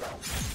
Let's.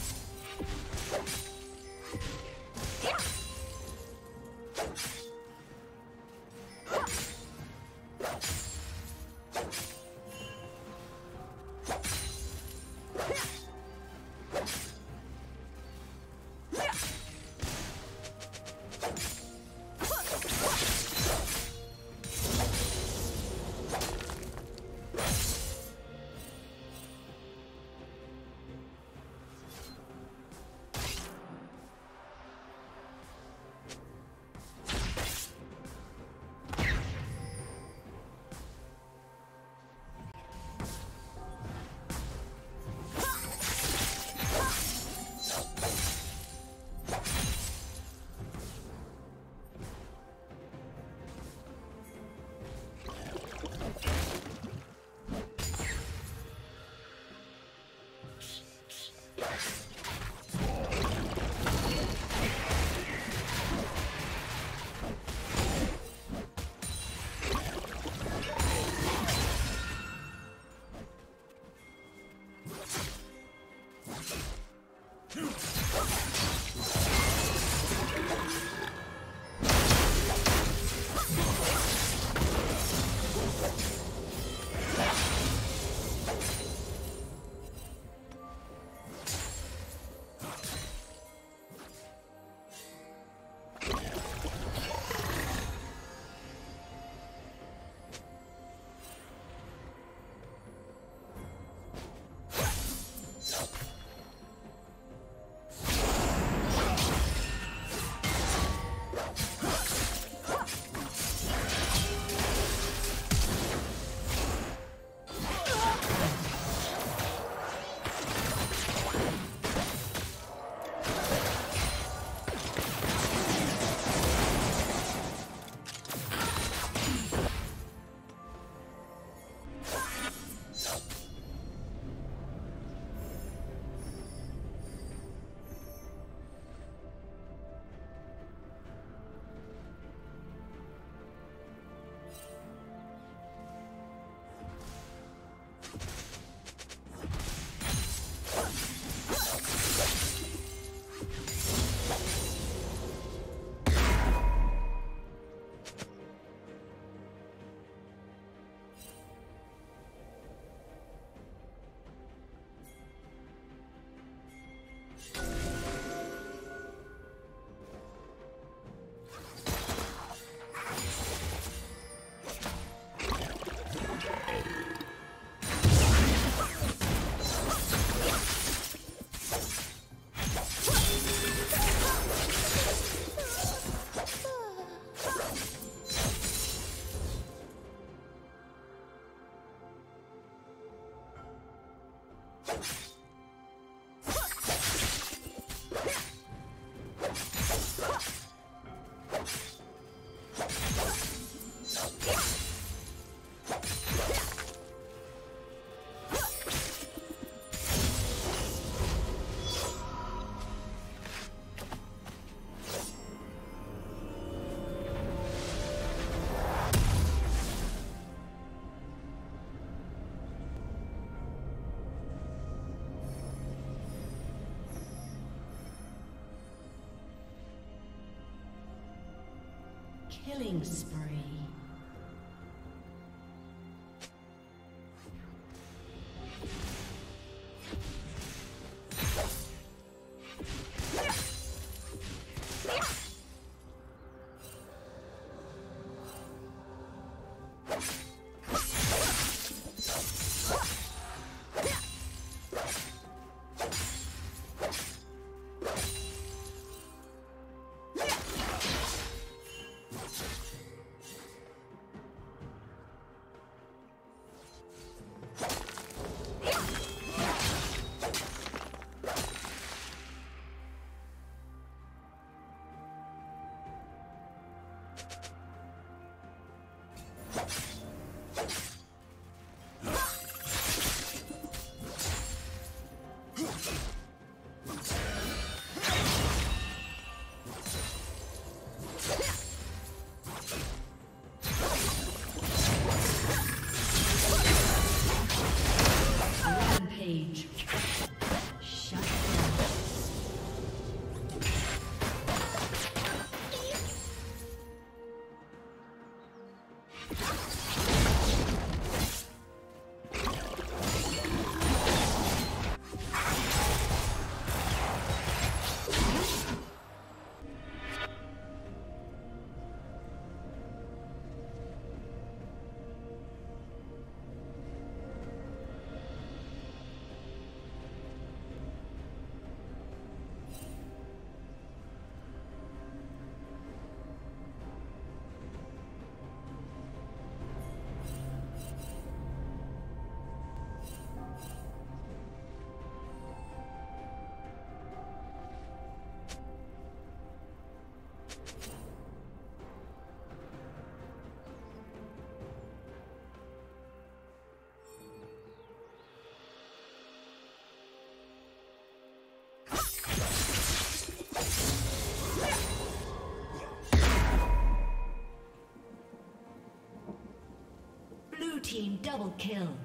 Killing spree. Double kill.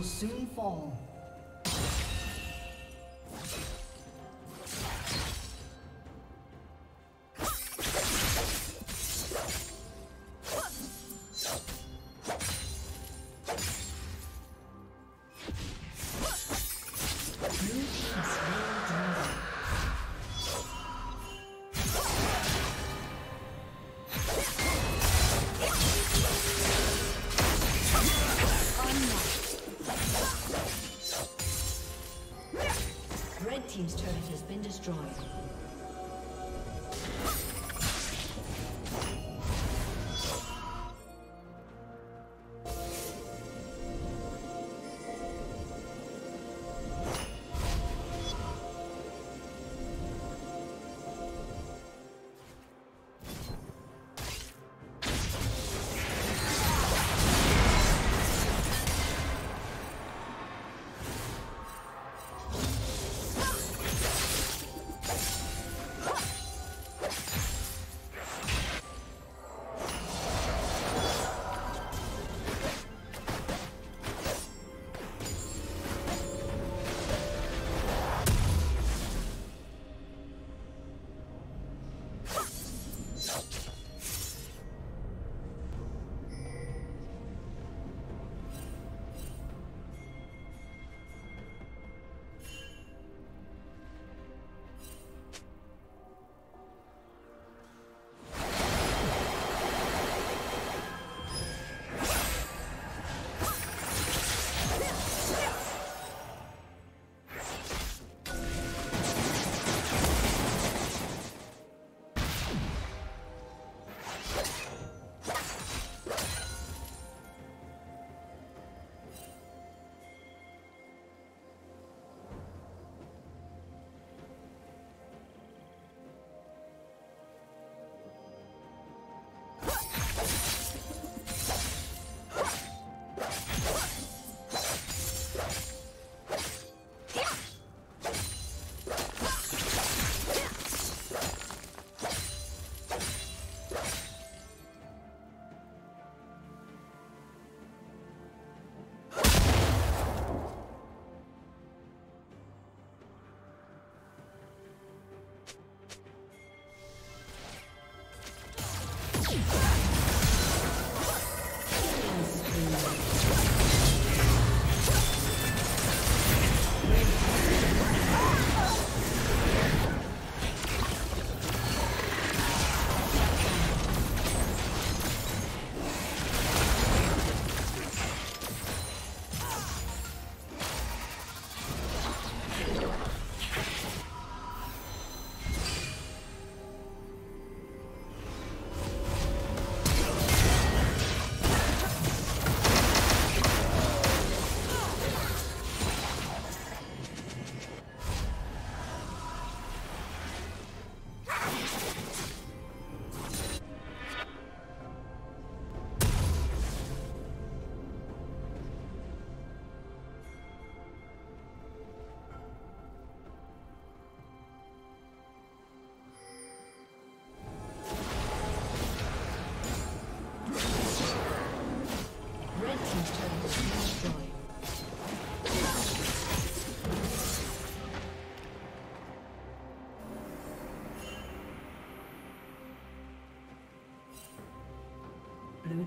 Will soon fall. destroyed. Let's go.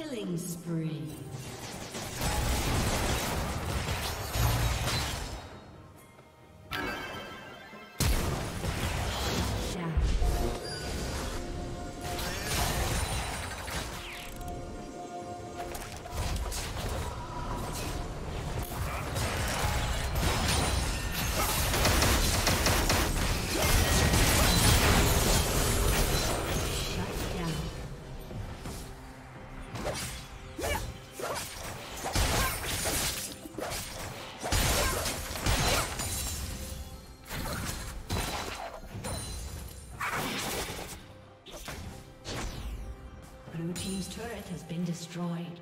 Killing spree. Destroyed.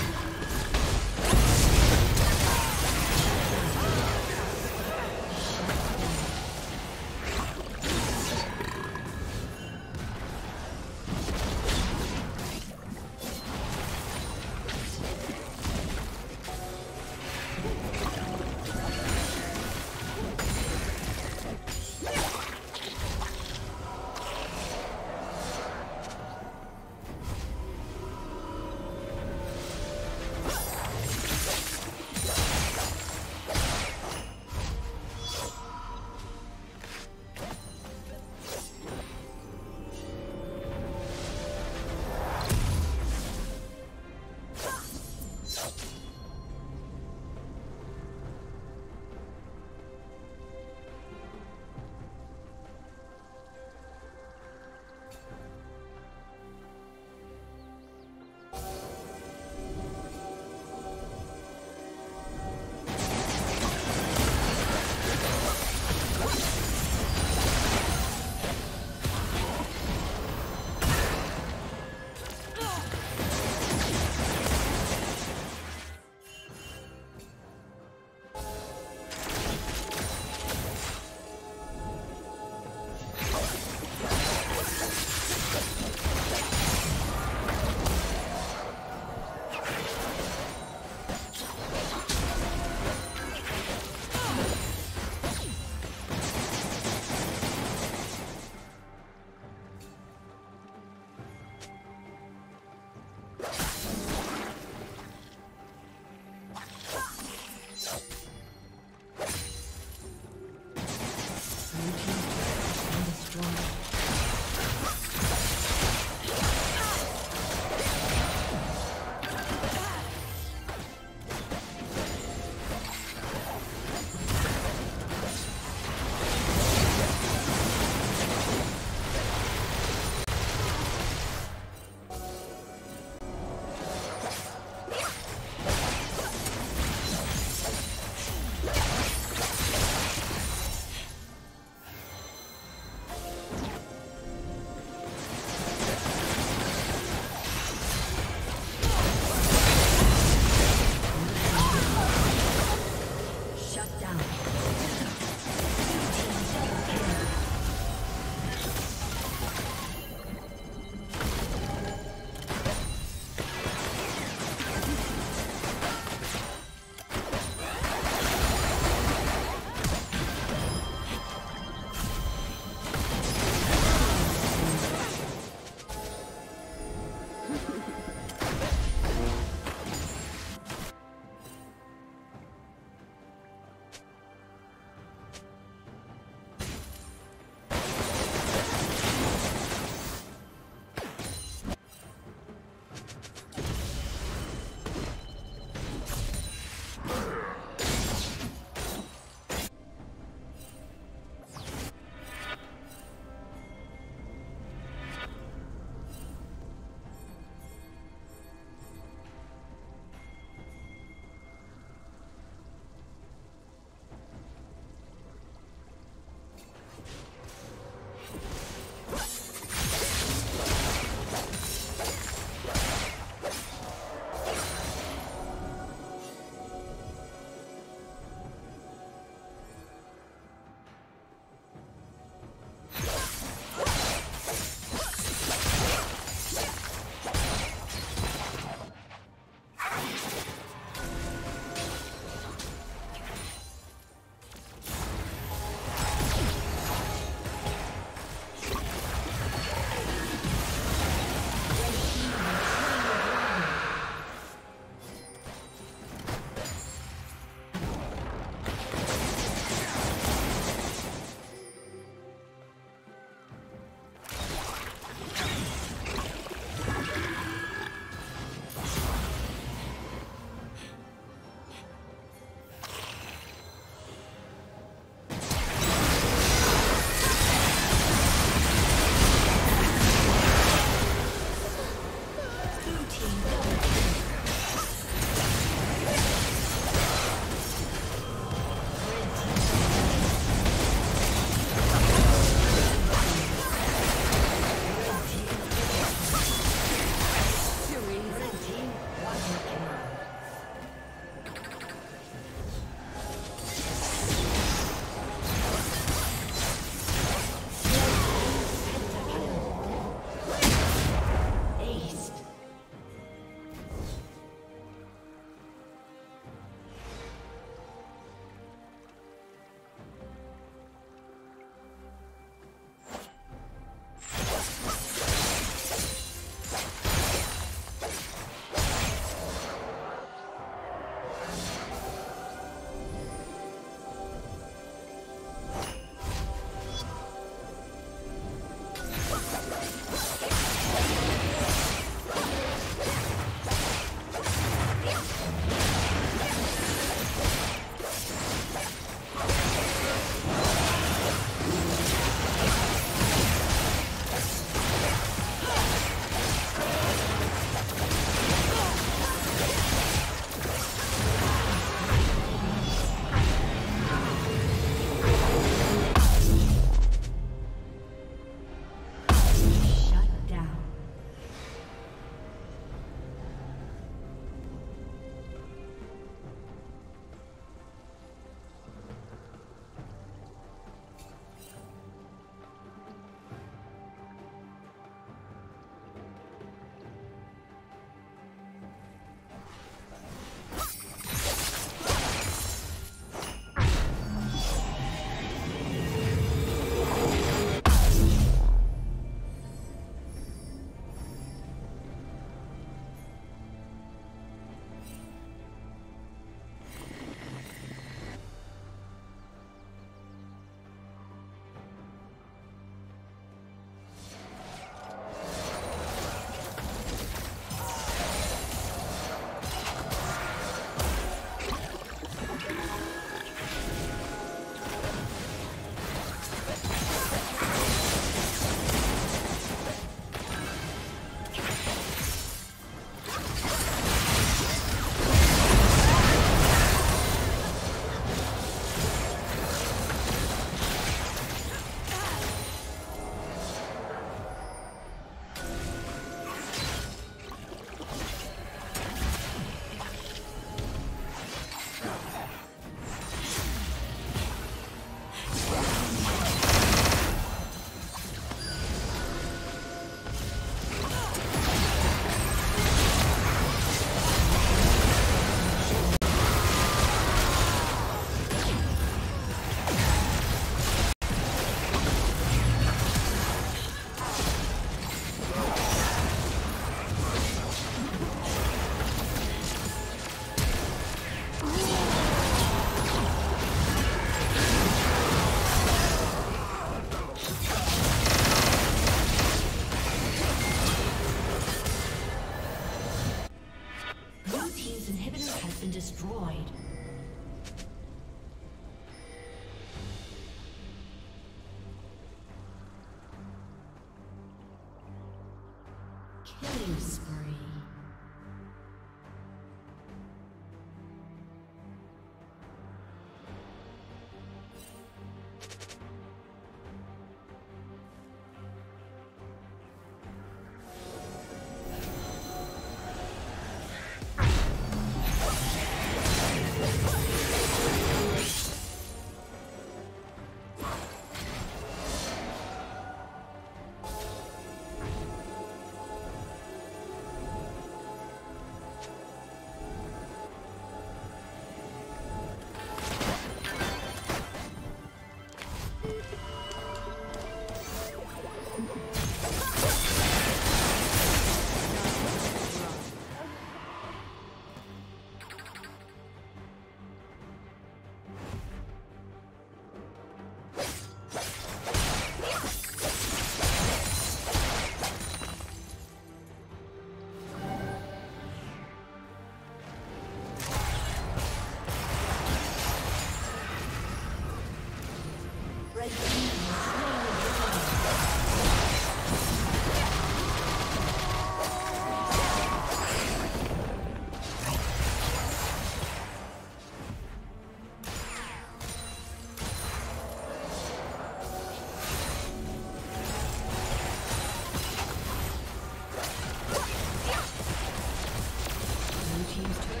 team's turret.